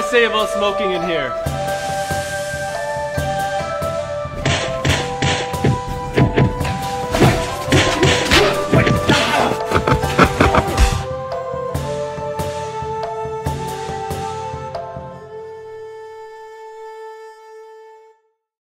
I say about smoking in here?